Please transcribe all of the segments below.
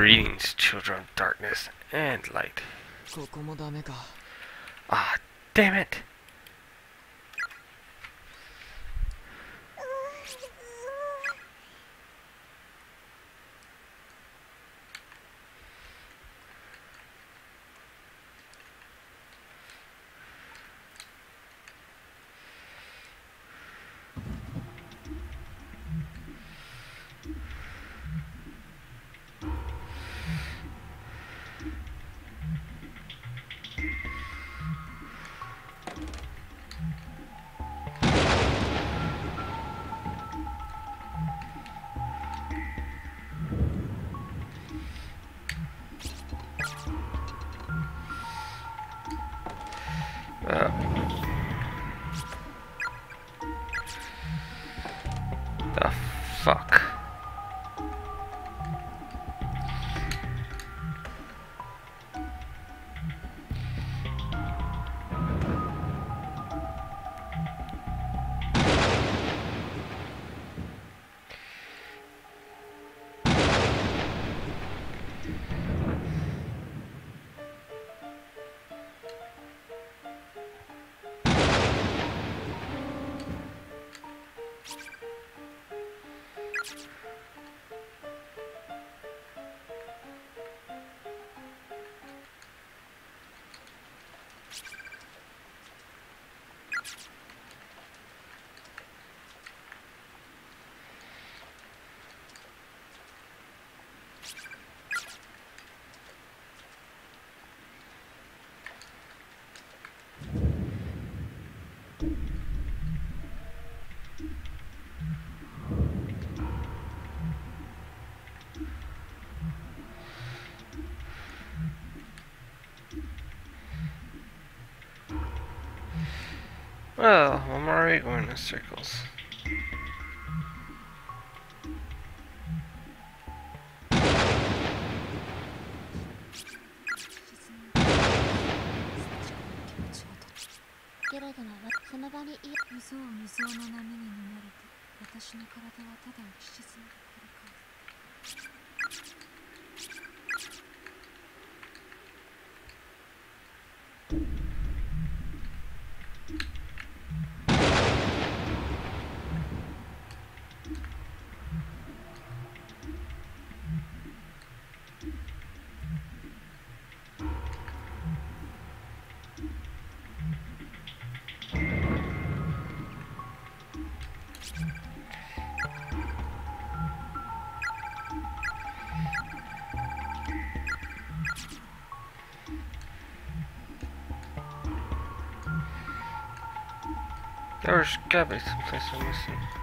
Greetings, children of darkness and light. Ah, damn it! Well, I'm already going in circles. There's gotta be someplace I'm missing.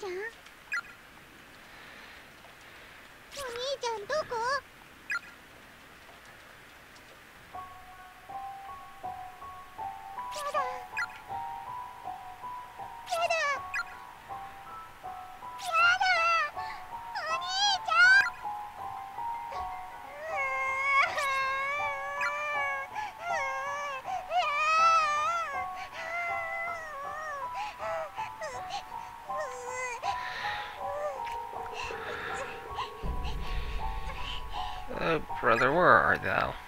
お兄ちゃんどこ？Oh, brother, where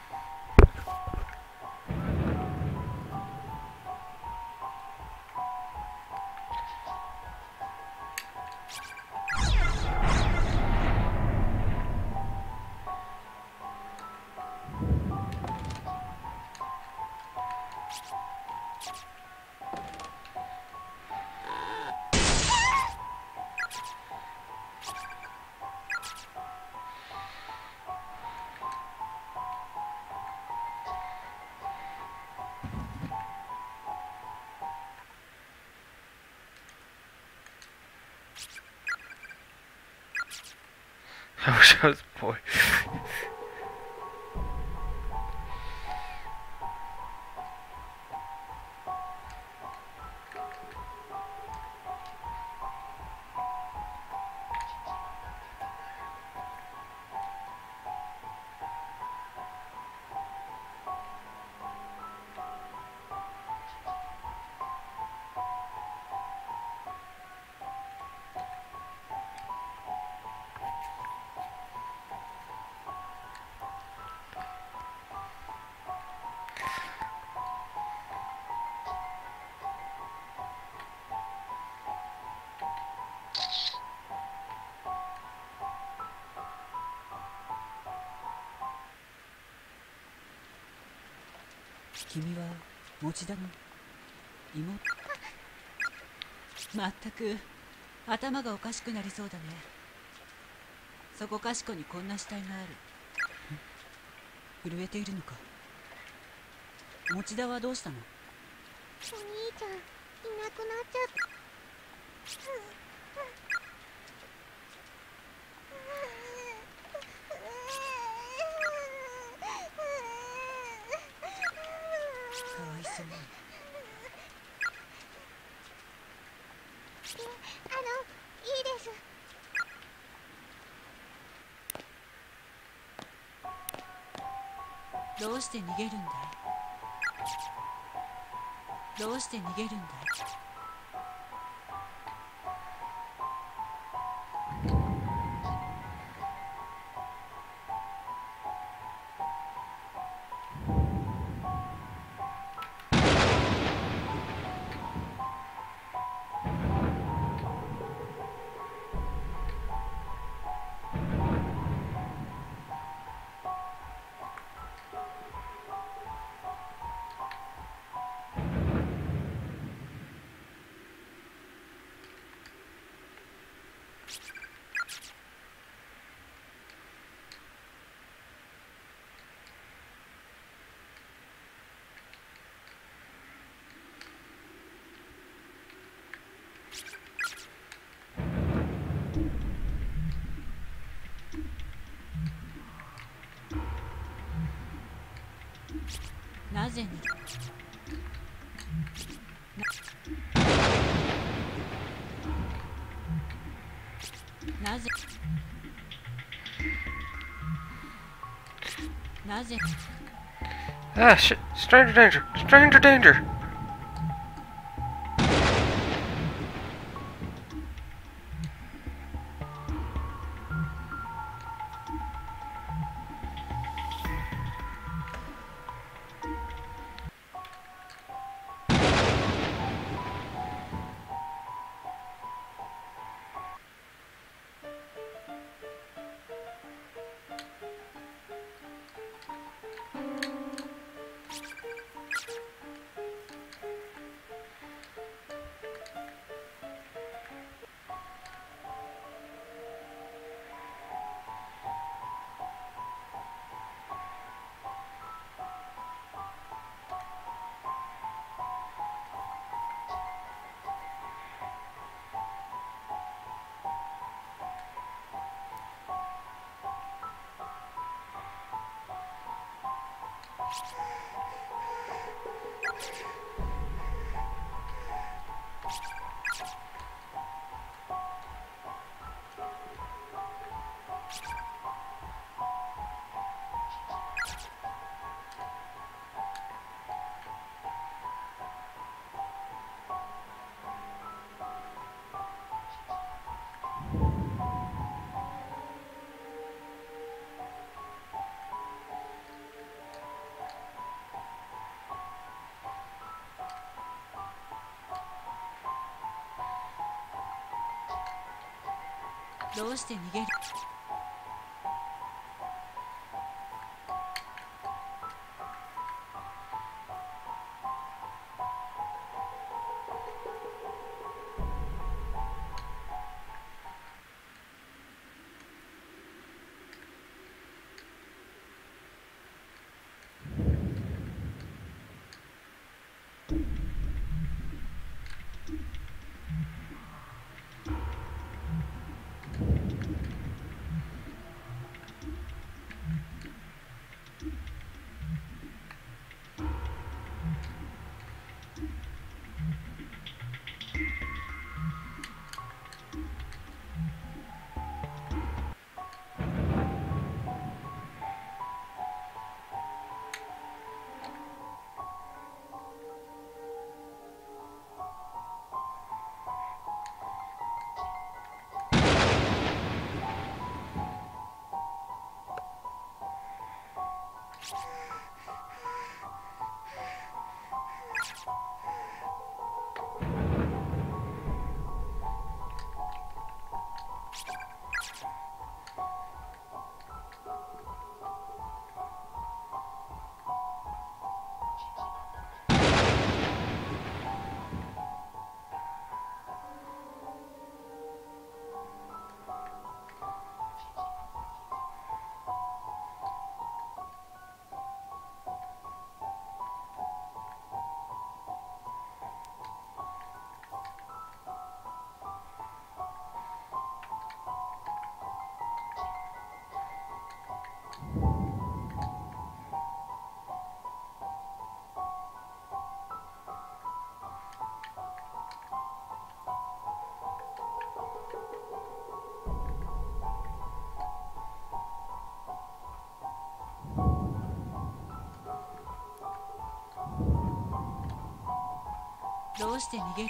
was a boy. "君は持田の妹。まったく頭がおかしくなりそうだね。そこかしこにこんな死体がある。震えているのか。持田はどうしたの？お兄ちゃんいなくなっちゃった。あのいいです。どうして逃げるんだい？どうして逃げるんだい？なぜにななぜなぜ Ah, shit. Stranger danger. Stranger danger. you どうして逃げる？どうして逃げ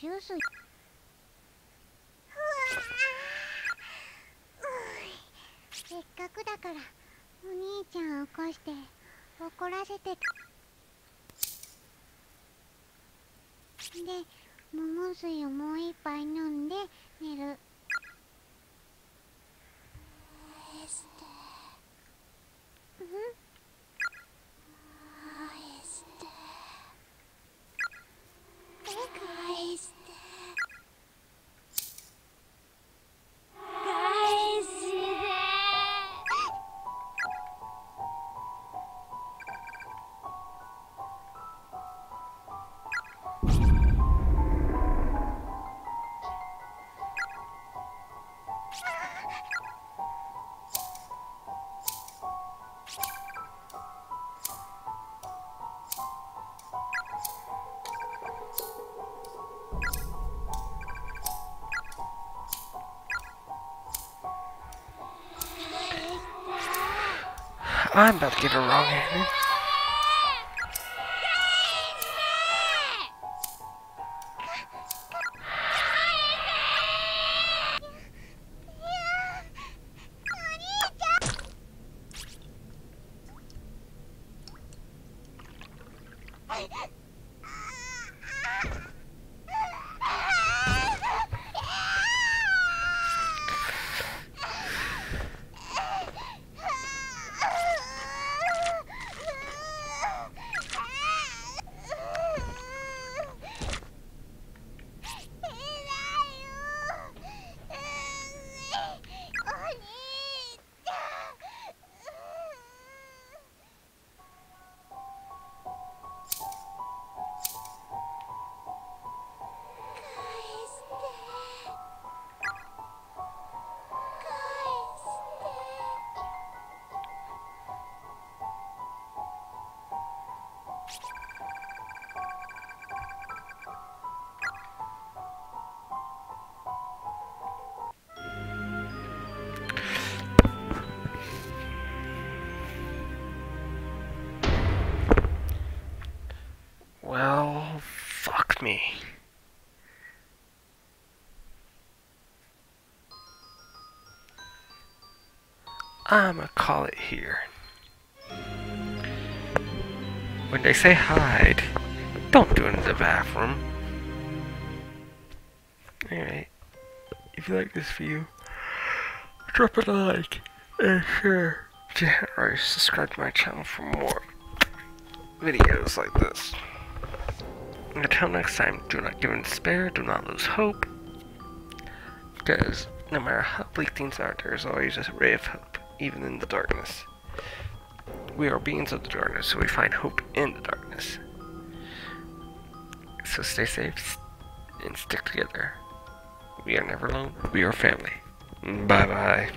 ジュース。せっかくだからお兄ちゃん起こして。怒らせてで桃水をもう一杯飲 I'm about to get it wrong here. I'ma call it here. When they say hide, don't do it in the bathroom. Alright. If you like this video, drop a like and share. Or subscribe to my channel for more videos like this. Until next time, do not give in despair, do not lose hope. Because no matter how bleak things are, there is always a ray of hope, even in the darkness. We are beings of the darkness, so we find hope in the darkness. So stay safe and stick together. We are never alone. We are family. Bye bye.